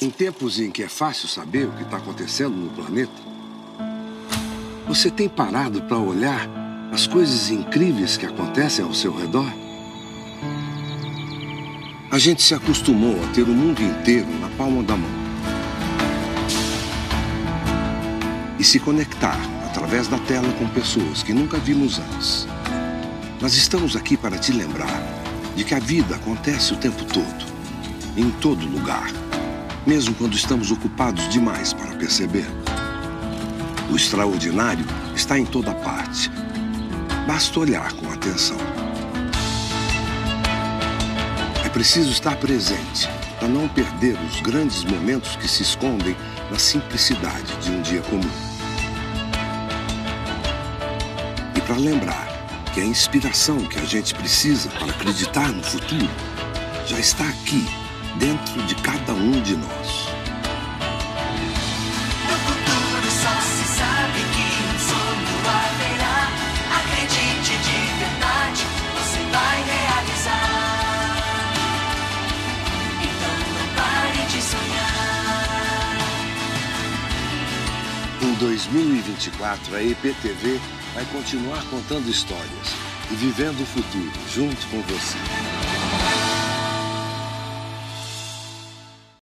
Em tempos em que é fácil saber o que está acontecendo no planeta, você tem parado para olhar as coisas incríveis que acontecem ao seu redor? A gente se acostumou a ter o mundo inteiro na palma da mão. E se conectar através da tela com pessoas que nunca vimos antes. Mas estamos aqui para te lembrar de que a vida acontece o tempo todo, em todo lugar, mesmo quando estamos ocupados demais para perceber. O extraordinário está em toda parte. Basta olhar com atenção. É preciso estar presente para não perder os grandes momentos que se escondem na simplicidade de um dia comum. E para lembrar que a inspiração que a gente precisa para acreditar no futuro já está aqui, dentro de cada um de nós. Em 2024, a EPTV vai continuar contando histórias e vivendo o futuro junto com você.